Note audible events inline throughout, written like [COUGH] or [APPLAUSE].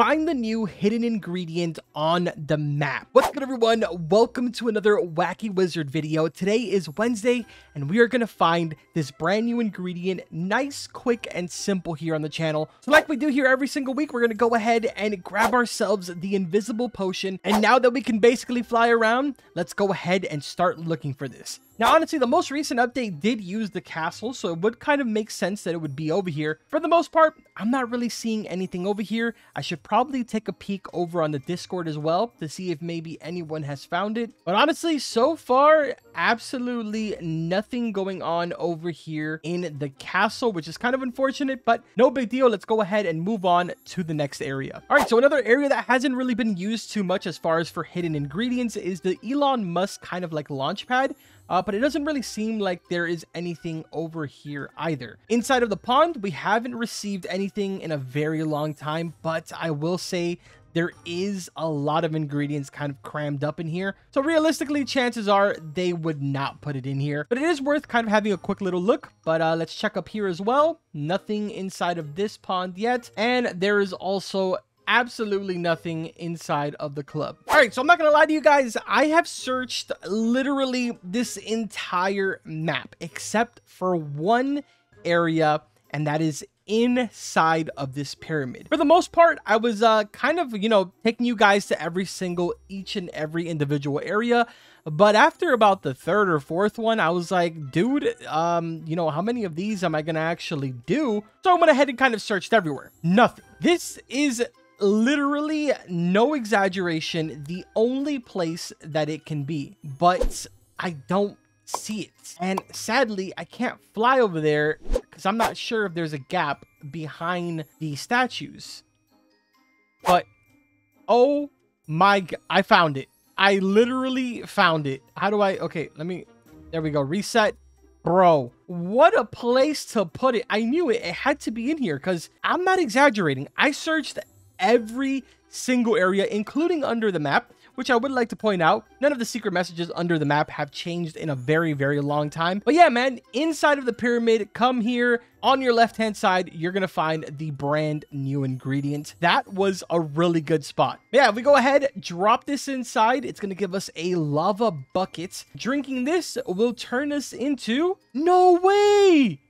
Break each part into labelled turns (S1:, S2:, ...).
S1: find the new hidden ingredient on the map. What's good everyone? Welcome to another Wacky Wizard video. Today is Wednesday and we are going to find this brand new ingredient, nice, quick, and simple here on the channel. So like we do here every single week, we're going to go ahead and grab ourselves the invisible potion. And now that we can basically fly around, let's go ahead and start looking for this. Now, honestly, the most recent update did use the castle, so it would kind of make sense that it would be over here. For the most part, I'm not really seeing anything over here. I should probably take a peek over on the Discord as well to see if maybe anyone has found it. But honestly, so far, absolutely nothing going on over here in the castle, which is kind of unfortunate, but no big deal. Let's go ahead and move on to the next area. All right, so another area that hasn't really been used too much as far as for hidden ingredients is the Elon Musk kind of like launch pad. Uh, but it doesn't really seem like there is anything over here either. Inside of the pond, we haven't received anything in a very long time, but I will say there is a lot of ingredients kind of crammed up in here. So realistically, chances are they would not put it in here. But it is worth kind of having a quick little look. But uh, let's check up here as well. Nothing inside of this pond yet. And there is also absolutely nothing inside of the club. All right, so I'm not gonna lie to you guys. I have searched literally this entire map except for one area, and that is inside of this pyramid. For the most part, I was uh, kind of, you know, taking you guys to every single, each and every individual area. But after about the third or fourth one, I was like, dude, um, you know, how many of these am I going to actually do? So I went ahead and kind of searched everywhere. Nothing. This is literally no exaggeration the only place that it can be but i don't see it and sadly i can't fly over there because i'm not sure if there's a gap behind the statues but oh my i found it i literally found it how do i okay let me there we go reset Bro, what a place to put it. I knew it. It had to be in here because I'm not exaggerating. I searched every single area, including under the map, which I would like to point out, none of the secret messages under the map have changed in a very, very long time. But yeah, man, inside of the pyramid, come here. On your left-hand side, you're to find the brand new ingredient. That was a really good spot. Yeah, if we go ahead, drop this inside, it's to give us a lava bucket. Drinking this will turn us into... No way!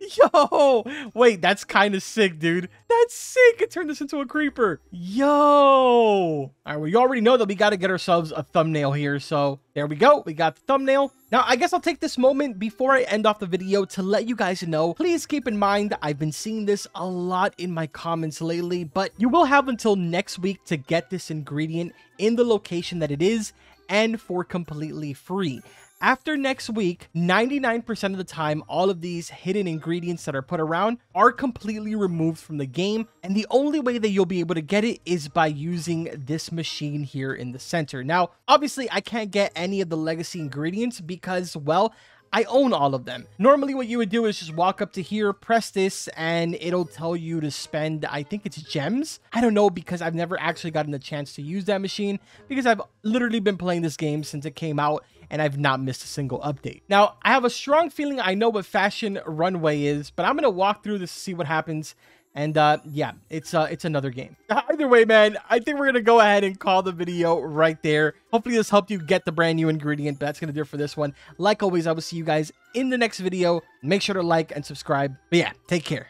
S1: [LAUGHS] Yo, wait, that's kind of sick, dude. That's sick. It turned this into a creeper. Yo. All right, well, you already know that we got to get ourselves a thumbnail here. So there we go. We got the thumbnail. Now, I guess I'll take this moment before I end off the video to let you guys know, please keep in mind, I've been seeing this a lot in my comments lately, but you will have until next week to get this ingredient in the location that it is and for completely free. After next week, 99% of the time, all of these hidden ingredients that are put around are completely removed from the game, and the only way that you'll be able to get it is by using this machine here in the center. Now, obviously, I can't get any of the legacy ingredients because, well, I own all of them. Normally what you would do is just walk up to here, press this, and it'll tell you to spend, I think it's gems. I don't know because I've never actually gotten the chance to use that machine because I've literally been playing this game since it came out and I've not missed a single update. Now, I have a strong feeling I know what Fashion Runway is, but I'm going to walk through this to see what happens. And uh, yeah, it's uh, it's another game. [LAUGHS] Either way, man, I think we're gonna go ahead and call the video right there. Hopefully this helped you get the brand new ingredient, but that's gonna do it for this one. Like always, I will see you guys in the next video. Make sure to like and subscribe. But yeah, take care.